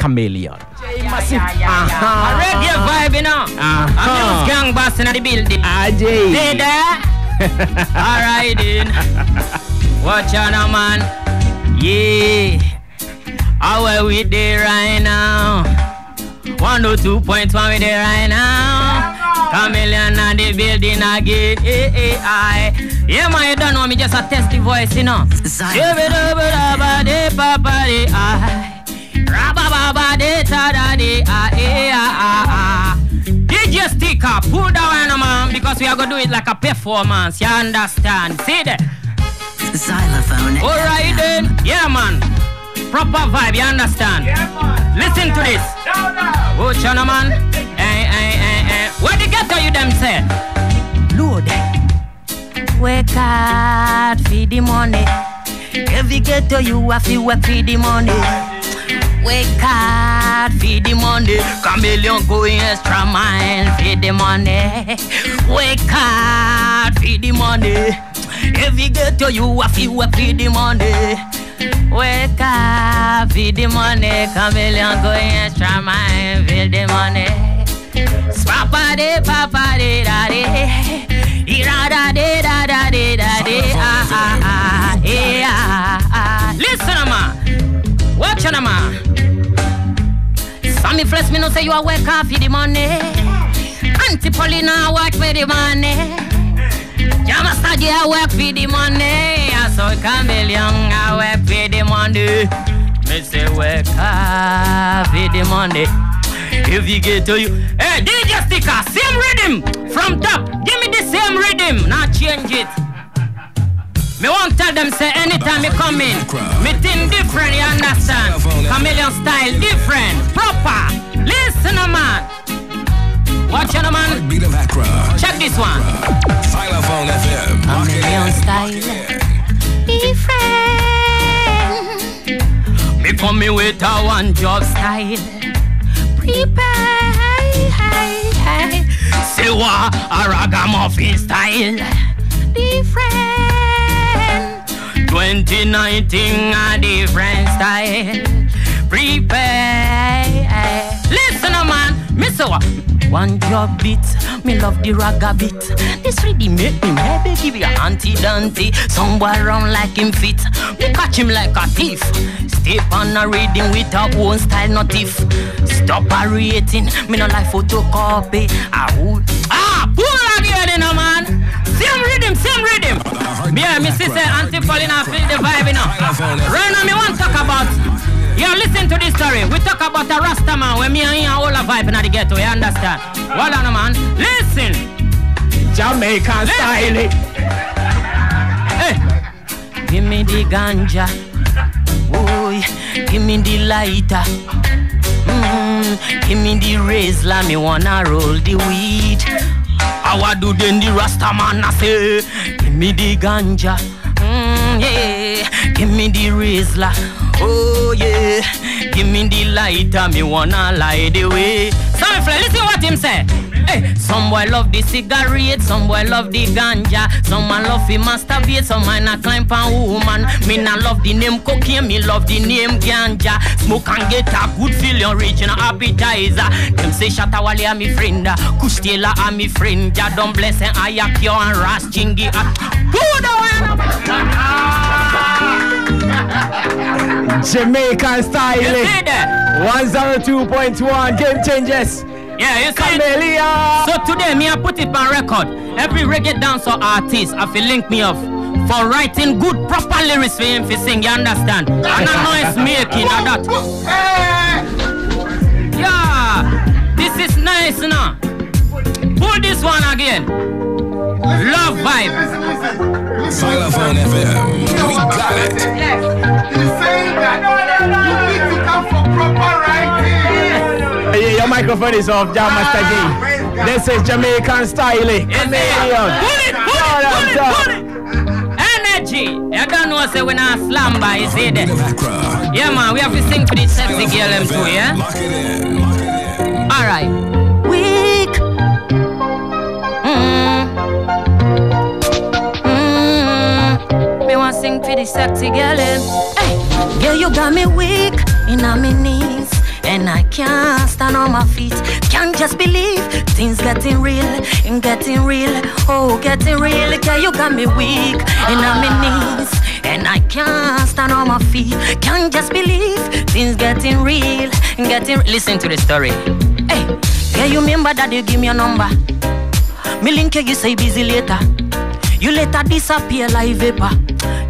Chameleon. Massive. Uh-huh. A reggae vibe, you know. Uh-huh. A news gang boss in the building. Ajay. Stay there. Then. Watch out, now, man. Yeah. How are we there right now? 102.1 we there right now. Chameleon and the building again. Hey, hey, I. Yeah, man, you don't know me, just a test the voice, you know. DJ Sticker, pull down, man, because we are gonna do it like a performance. You understand? See that? Xylofon. Alright then. Yeah, man. Proper vibe, you understand? Yeah, man. Listen to this. Oh, China man. Eh, eh, eh, eh. Where the ghetto you them say? Lord. Work hard for the money. Every ghetto you have to work for the money. Work hard for the money. Chameleon going extra mile for the money. Work hard for the money. Every ghetto you have to work for the money. Wake up, feed the money. Chameleon going extra mile, feed the money. Papa de, papa de, da de. Ira da de, da da de, da de. Ah, ah, ah, eh, ah, ah. Listen, man. Watch on, man. Sammy Flex, me no say you a work for the money. Auntie Paulina work for the money. Jama study I work for the money. I saw Chameleon I work for the money. Me say work hard for the money. If you get to you, hey DJ Sticker, same rhythm from top. Give me the same rhythm, not change it. Me won't tell them say anytime you come in, me think different, you understand? Chameleon style different, proper. Listen, man. Watch out, man. Beat of Accra. Check this one. Xylofon FM. Chameleon in. style. Different. Me come me with a one job style. Prepare. Say what a ragamuffin style. Different. 2019 a different style. Prepare. Listen, man. Me say what? One job beat, me love the ragga beat. This really make me maybe give you auntie Dante. Somewhere around like him fit. Me catch him like a thief. Step on a reading with a own style, not thief. Stop a rating, me no like photocopy. Ah, who- rhythm, same rhythm. Yeah, me sister Auntie Paulina feel the vibe, you know. Right now, me want to talk about. Yo, listen to this story. We talk about a Rasta man when me and him all a vibe in the ghetto. You understand? Well on, man. Listen. Jamaican style. Hey. Give me the ganja. Oh, give me the lighter. Mm, give me the razor. Me wanna roll the weed. How do then the Rasta man I say. Give me the ganja. Mm, yeah. Give me the razor. Oh yeah. Give me the lighter. Me wanna light the way. Some fly, listen what him say. Hey, some boy love the cigarette, some boy love the ganja, some man love the masturbate, some man a climb on woman. Me not love the name cocaine, me love the name ganja. Smoke and get a good feeling, original appetizer. Them say Shatta Wale a me friend, uh, Kush Taylor a me friend. Ja don't bless and I a cure and Ras Chingy. Good one. Jamaican style. You it. see that? 102.1 Game Changes. Yeah, you see it? Chameleon. So today, me I put it on record. Every reggae dancer artist, I feel link me up for writing good proper lyrics for him to sing. You understand? And I know it's making and that. Yeah, this is nice, you know. Pull this one again. Love vibe. Xylofon FM. We got it. He's microphone is off, Jam Master G. This is Jamaican style. it. Is it? Chameleon. Pull it, pull it, I'm pull it, pull it. Energy. You don't know, say when I slumber, you see Beat that. of Accra. Yeah, man, we have to sing for the sexy girl them too, yeah? Lock it in. Lock it in. All right. Weak. Mm. Mm. Me want to sing for the sexy girl. Hey, girl, you got me weak in on my knees. stand on my feet. Can't just believe things getting real, and getting real. Oh, getting real. Yeah, you got me weak and I'm in knees, and I can't stand on my feet. Can't just believe things getting real, and getting. Listen to the story. Hey, yeah, you remember that you give me a number? Me link you say busy later. You later disappear like vapor.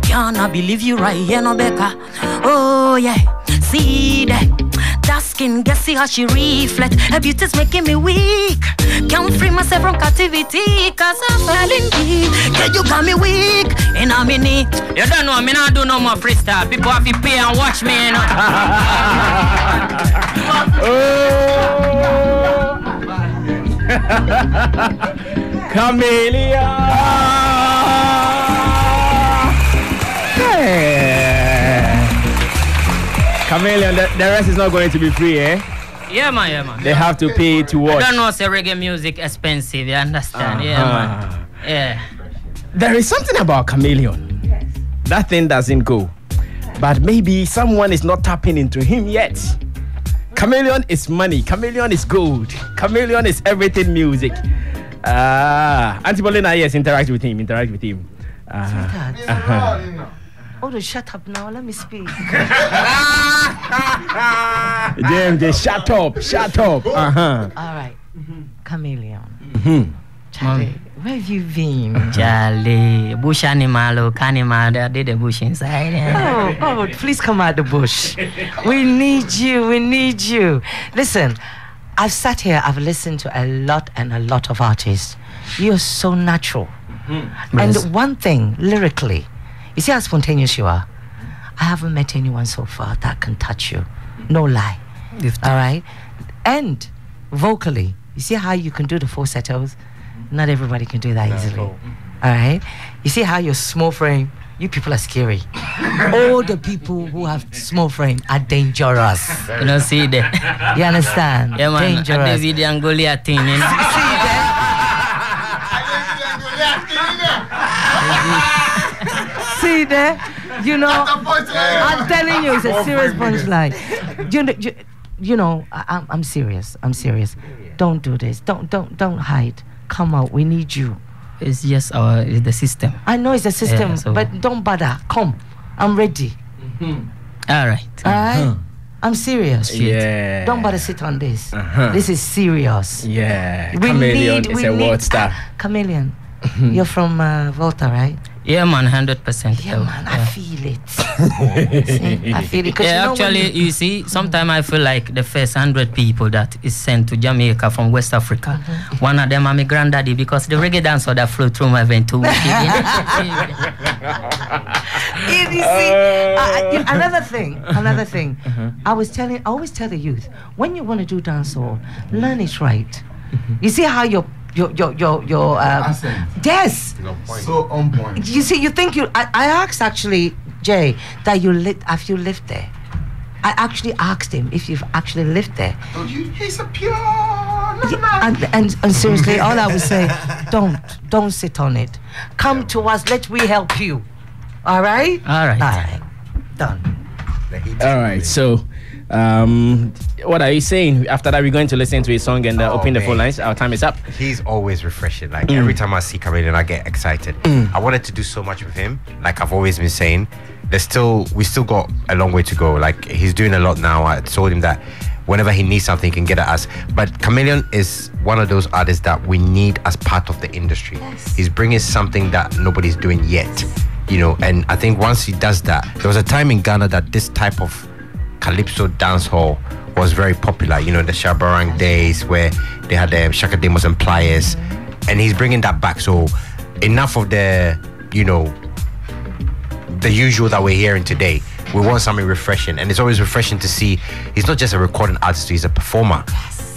Can't I believe you right here, no Becca. Oh yeah, see that. That skin, guess see how she reflect. Her beauty's making me weak. Can't free myself from captivity, cause I fell in deep. Yeah, you got me weak, and I'm in it. You don't know, me not do no more freestyle. People have to pay and watch me, you know. Camellia. Chameleon, the, the rest is not going to be free, eh? yeah, man, yeah, man. They have to pay to I watch. don't know, say reggae music expensive, you understand? Yeah, Uh-huh. man. Yeah. There is something about chameleon. That thing doesn't go. But maybe someone is not tapping into him yet. Chameleon is money. Chameleon is gold. Chameleon is everything music. Ah, Auntie Bolina, yes, interact with him. Interact with him. Ah, uh-huh. Oh, shut up now. Let me speak. James, just shut up. Shut up. Uh huh. All right. Chameleon. Mm-hmm. Charlie, where have you been? Charlie, bush animal, or animal, they did the bush inside. Oh, oh, please come out the bush. We need you. We need you. Listen, I've sat here, I've listened to a lot and a lot of artists. You're so natural. And one thing, lyrically, you see how spontaneous you are? I haven't met anyone so far that can touch you. No lie. All right? And vocally, you see how you can do the falsettos? Not everybody can do that easily. All right? You see how your small frame, you people are scary. All the people who have small frame are dangerous. You know, see there. You understand? Yeah, man. dangerous. David and Goliath thing, you know. See there? See there? You know, I'm telling you, it's a serious punchline. You know, you, you know I, I'm, I'm serious. I'm serious. Don't do this. Don't, don't, don't hide. Come out. We need you. It's just our, it's the system. I know it's the system, Yeah, so- but don't bother. Come. I'm ready. All right. All right? I'm serious. Yeah. Don't bother sit on this. Uh-huh. This is serious. Yeah. We chameleon need, is we a need, world star. Ah, chameleon. You're from uh, Volta, right? Yeah, man, 100%. Yeah, though. man, I feel it. See, I feel it. Yeah, you know actually, you- you see, sometimes I feel like the first hundred people that is sent to Jamaica from West Africa, Mm-hmm. one of them are my granddaddy because the reggae dancer that flew through my vein too. You- you see, uh, you- another thing, another thing. I was telling, I always tell the youth, when you want to do dancehall, learn it right. You see how your your your your your um, Accent. yes. So on point. You see, you think you. I, I asked actually Jay that you lived. Have you lived there? I actually asked him if you've actually lived there. Oh, you, he's a pure. And, and, and seriously, all I would say, don't, don't sit on it. Come to us, let we help you. All right? All right. All right. Done. All right. So, um, what are you saying? After that, we're going to listen to a song and uh, Oh, open the phone lines. Our time is up. He's always refreshing. Like every time I see Chameleon, I get excited. I wanted to do so much with him. Like I've always been saying, there's still we still got a long way to go. Like he's doing a lot now. I told him that whenever he needs something, he can get at us. But Chameleon is one of those artists that we need as part of the industry. He's bringing something that nobody's doing yet. You know, and I think once he does that, there was a time in Ghana that this type of calypso dance hall was very popular. You know, the Shabba Ranks days where they had the Chaka Demus and Pliers, and he's bringing that back. So enough of the, you know, the usual that we're hearing today. We want something refreshing, and it's always refreshing to see he's not just a recording artist; he's a performer.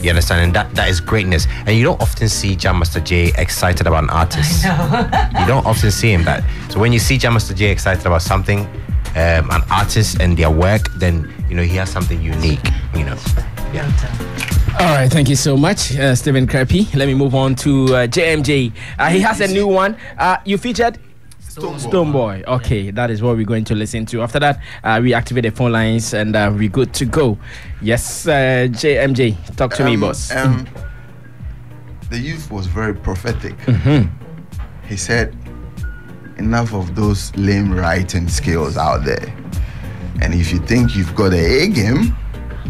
You understand, and that that is greatness. And you don't often see Jam Master J excited about an artist. you don't often see him that. So when you see Jam Master J excited about something, um, an artist and their work, then you know he has something unique. You know, yeah. All right, thank you so much, uh, Stephen Krepi. Let me move on to uh, JMJ. Uh, he has a new one. Uh, you featured Stonebwoy. Okay, that is what we're going to listen to. After that, uh, we activate the phone lines and uh, we're good to go. Yes, uh, JMJ, talk to me, Um, boss. Um, the youth was very prophetic. Mhm. He said, "Enough of those lame writing skills out there, and if you think you've got a A game,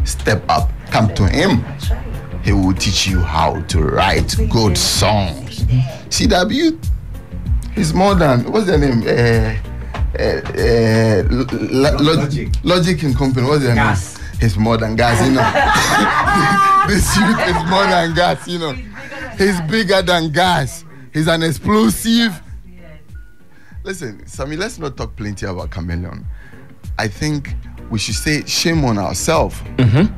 step up, come to him. He will teach you how to write good songs." CW, he's more than what's their name? Uh, uh, uh, Lo- Lo- Logic. Logic and Company. What's their name? He's more than gas, you know. this youth is more than gas, you know. He's bigger than gas. He's an explosive. Listen, Sammy, let's not talk plenty about Chameleon. I think we should say shame on ourselves,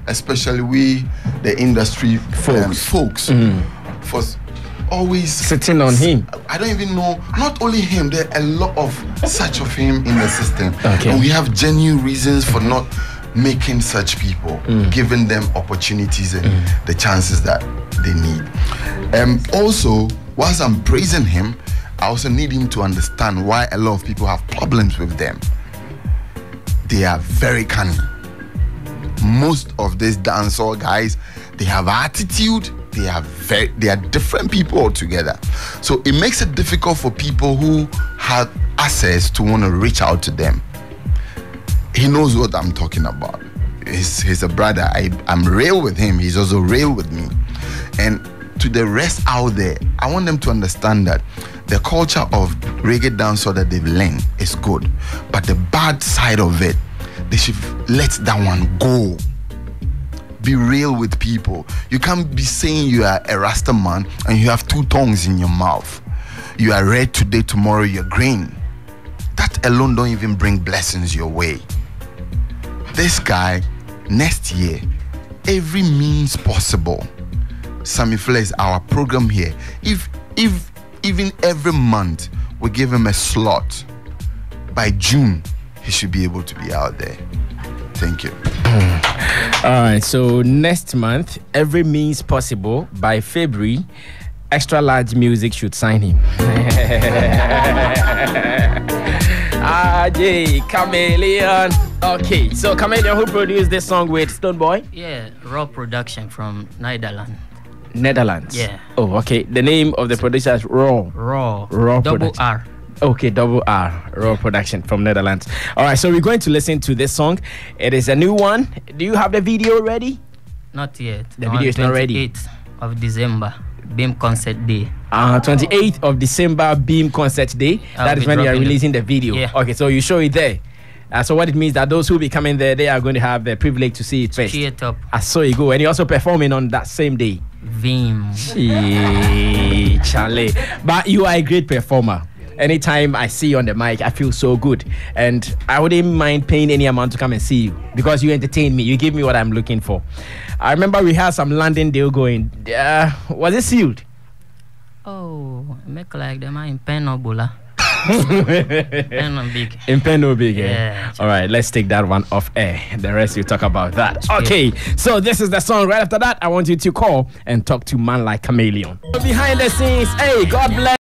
especially we, the industry folks, folks for always sitting on him. I don't even know. Not only him, there are a lot of such of him in the system, Okay. and we have genuine reasons for not making such people, Mm. giving them opportunities and the chances that they need. Um, also, whilst I'm praising him, I also need him to understand why a lot of people have problems with them. They are very cunning. Most of these dancehall guys, they have attitude. They are very, they are different people altogether. So it makes it difficult for people who have access to want to reach out to them. He knows what I'm talking about. He's, he's a brother. I, I'm real with him. He's also real with me. And to the rest out there, I want them to understand that the culture of reggae dancehall that they've learned is good, but the bad side of it, they should let that one go. Be real with people. You can't be saying you are a Rasta man and you have two tongues in your mouth. You are red today, tomorrow you're green. That alone don't even bring blessings your way. This guy, next year, every means possible. Sammy Flex, our program here. If if even every month we give him a slot, by June he should be able to be out there. Thank you. Hmm. All right, so next month, every means possible by February, extra large music should sign him. RJ Chameleon. Okay, so Chameleon, who produced this song with Stonebwoy? Yeah, raw production from Netherlands. Netherlands. Yeah. Oh, okay. The name of the producer is Raw. Raw. Raw Double production. R. Okay, double R, Raw Production from Netherlands. All right, so we're going to listen to this song. It is a new one. Do you have the video ready? Not yet. The video is not ready. 28th of December, Beam Concert Day. Uh, 28th of December, Beam Concert Day. I'll that is when you are releasing the video. Yeah. Okay, so you show it there. Uh, so what it means that those who be coming there, they are going to have the privilege to see it first. Straight up. I saw you go, and you're also performing on that same day. Vim. Charlie. But you are a great performer. Anytime I see you on the mic, I feel so good. And I wouldn't mind paying any amount to come and see you because you entertain me. You give me what I'm looking for. I remember we had some London deal going. Uh, was it sealed? Oh, make like them in Penobula. Pen and big. In Peno Big. eh? Yeah. All right, let's take that one off air. The rest you talk about that. Okay, so this is the song. Right after that, I want you to call and talk to man like Chameleon. Behind the scenes, hey, God bless.